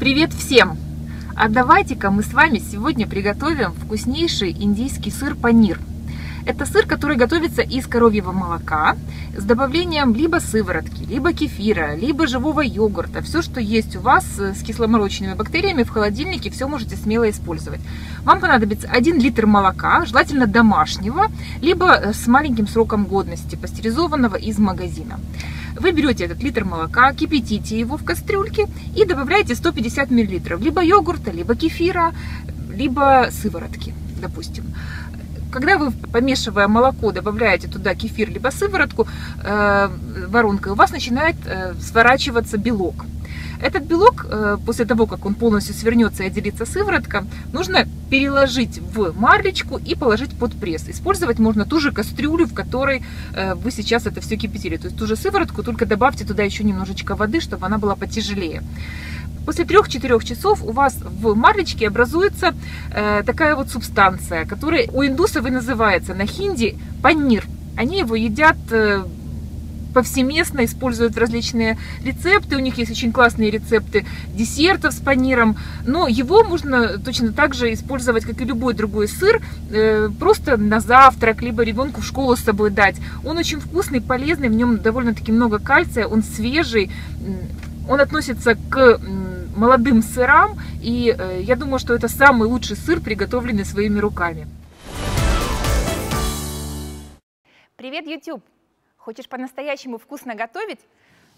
Привет всем! А давайте-ка мы с вами сегодня приготовим вкуснейший индийский сыр панир. Это сыр, который готовится из коровьего молока с добавлением либо сыворотки, либо кефира, либо живого йогурта. Все, что есть у вас с кисломолочными бактериями в холодильнике, все можете смело использовать. Вам понадобится 1 литр молока, желательно домашнего, либо с маленьким сроком годности, пастеризованного из магазина. Вы берете этот литр молока, кипятите его в кастрюльке и добавляете 150 мл либо йогурта, либо кефира, либо сыворотки, допустим. Когда вы, помешивая молоко, добавляете туда кефир либо сыворотку э, воронкой, у вас начинает э, сворачиваться белок. Этот белок, э, после того, как он полностью свернется и отделится сыворотка, нужно переложить в марлечку и положить под пресс. Использовать можно ту же кастрюлю, в которой э, вы сейчас это все кипятили. То есть ту же сыворотку, только добавьте туда еще немножечко воды, чтобы она была потяжелее. После 3-4 часов у вас в марлечке образуется э, такая вот субстанция, которая у индусов и называется на хинди панир. Они его едят э, повсеместно используют различные рецепты. У них есть очень классные рецепты десертов с паниром. Но его можно точно так же использовать, как и любой другой сыр, э, просто на завтрак, либо ребенку в школу с собой дать. Он очень вкусный, полезный, в нем довольно-таки много кальция, он свежий, он относится к молодым сырам, и э, я думаю, что это самый лучший сыр, приготовленный своими руками. Привет, YouTube! Хочешь по-настоящему вкусно готовить?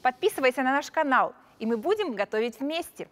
Подписывайся на наш канал, и мы будем готовить вместе.